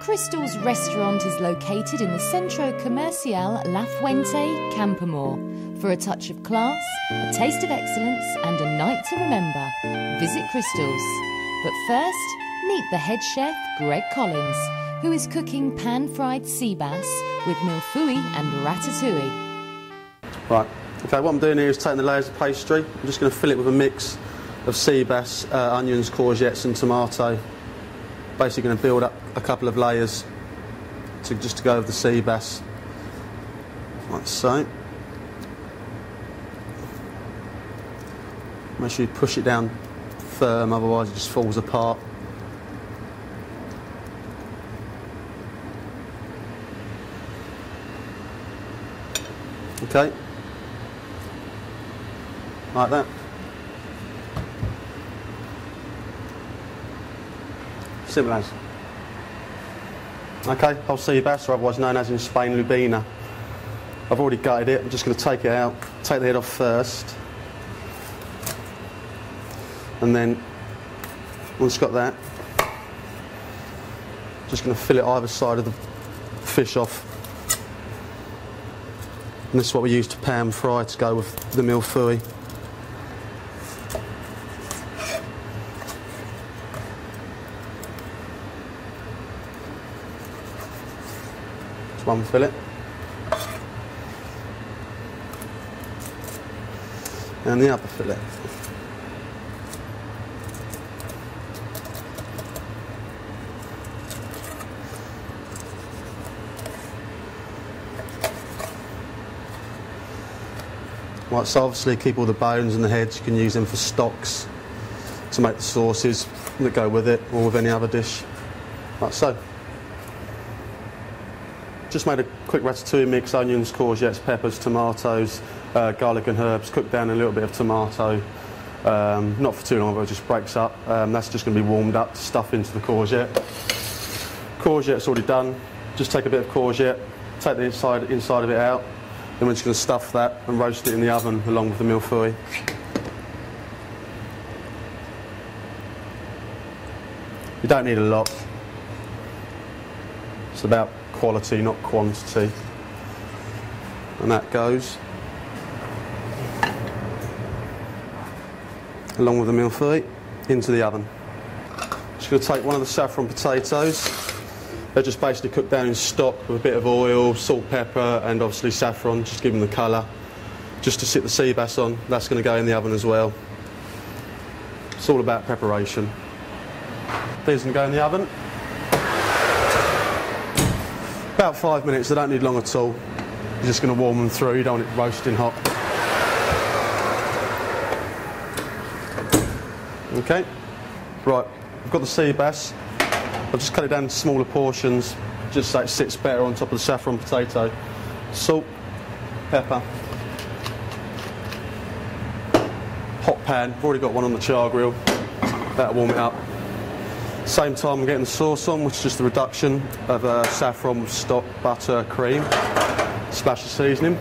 Crystal's restaurant is located in the Centro Comercial La Fuente, Campoamor. For a touch of class, a taste of excellence, and a night to remember, visit Crystal's. But first, meet the head chef, Greg Collins, who is cooking pan-fried sea bass with mille-feuille and ratatouille. Right, okay, what I'm doing here is taking the layers of pastry. I'm just going to fill it with a mix of sea bass, uh, onions, courgettes and tomato. Basically going to build up a couple of layers to just to go with the sea bass, like so. Make sure you push it down firm, otherwise it just falls apart. Okay, like that. Simple as. Okay, I'll see you or otherwise known as in Spain lubina. I've already gutted it, I'm just going to take it out, take the head off first. And then, once got that, just going to fill it either side of the fish off. And this is what we use to pan fry to go with the mille-feuille. One fillet. And the other fillet. Right, so obviously keep all the bones and the heads, you can use them for stocks to make the sauces that go with it or with any other dish. Like so. Just made a quick ratatouille mix, onions, courgettes, peppers, tomatoes, uh, garlic and herbs, cooked down a little bit of tomato. Um, not for too long, but it just breaks up. Um, that's just going to be warmed up to stuff into the courgette. Courgette's already done. Just take a bit of courgette, take the inside, inside of it out, then we're just going to stuff that and roast it in the oven along with the mille-feuille. You don't need a lot. It's about quality, not quantity. And that goes along with the mille-feuille into the oven. Just going to take one of the saffron potatoes. They're just basically cooked down in stock with a bit of oil, salt, pepper, and obviously saffron, just give them the colour. Just to sit the sea bass on, that's going to go in the oven as well. It's all about preparation. These can go in the oven. About five minutes, they don't need long at all. You're just going to warm them through, you don't want it roasting hot. Okay, right, I've got the sea bass. I've just cut it down to smaller portions, just so it sits better on top of the saffron potato. Salt, pepper, hot pan, I've already got one on the char grill, that'll warm it up. At the same time I'm getting the sauce on, which is just the reduction of uh, saffron stock, butter, cream, splash of seasoning.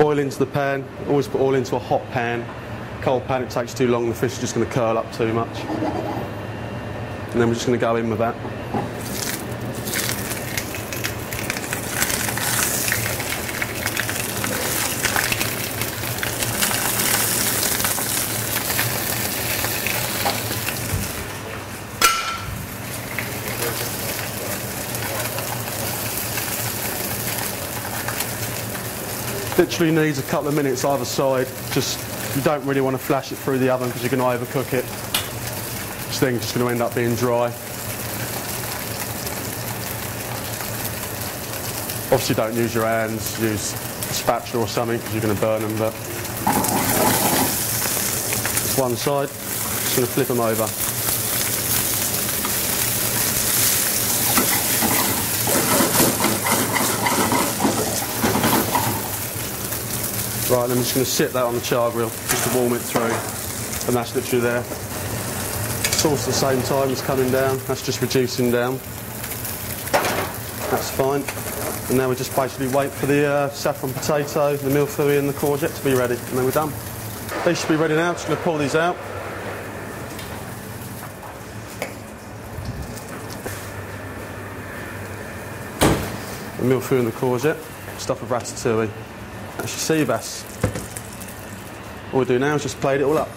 Oil into the pan, always put oil into a hot pan. Cold pan, it takes too long, the fish is just going to curl up too much. And then we're just going to go in with that. Literally needs a couple of minutes either side. Just you don't really want to flash it through the oven because you're going to overcook it. This thing's just going to end up being dry. Obviously don't use your hands, use a spatula or something because you're going to burn them, but one side, just going to flip them over. Right, I'm just going to sit that on the char grill just to warm it through, and that's literally there. Sauce at the same time is coming down, that's just reducing down. That's fine. And now we just basically wait for the uh, saffron potato, the mille-feuille and the courgette to be ready, and then we're done. These should be ready now, just going to pull these out. The mille-feuille and the courgette, stuff of ratatouille. That's your sea bass. All we do now is just plate it all up.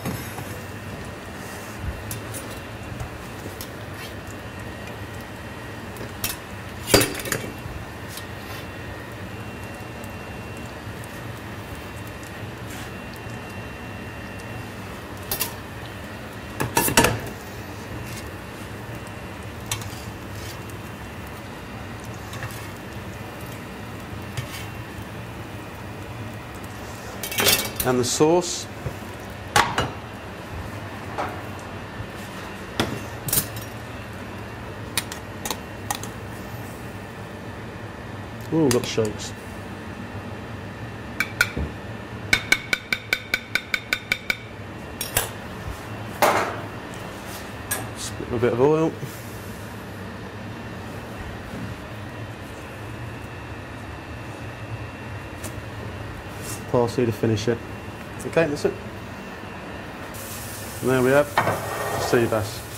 And the sauce. Oh, got shakes. Split a bit of oil. Parsley to finish it. Okay, that's it. And there we have sea bass.